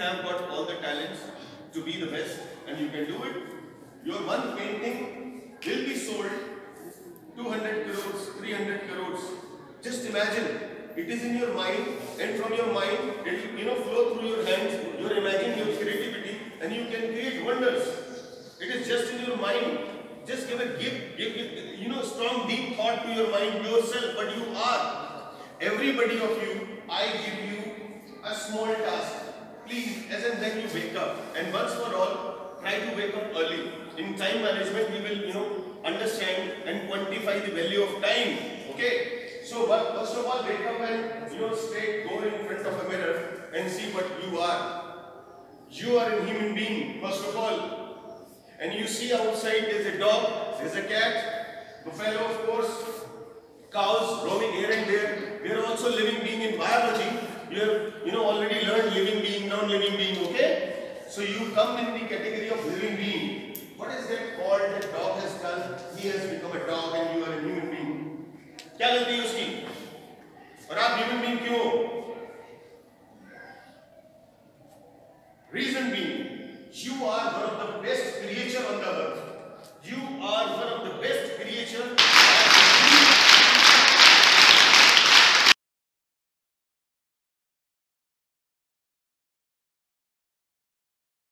Have got all the talents to be the best and you can do it. Your one painting will be sold 200 crores, 300 crores. Just imagine, it is in your mind and from your mind it will you know flow through your hands, your imagination, your creativity and you can create wonders. It is just in your mind. Just give a give, give, you know strong deep thought to your mind yourself, but you are. Everybody of you, I give you a small as and then you wake up, and once for all, try to wake up early. In time management, we will, you know, understand and quantify the value of time. Okay? So, first of all, wake up and, you know, straight, go in front of a mirror and see what you are. You are a human being, first of all. And you see outside there's a dog, there's a cat, buffalo, of course, cows here and there. We are also living being in biology You have, you know, already learned living being, non-living being, okay? So you come in the category of living being. What is that called that dog has done? He has become a dog and you are a human being. क्या गलती है उसकी और आप human being क्यों reason being you are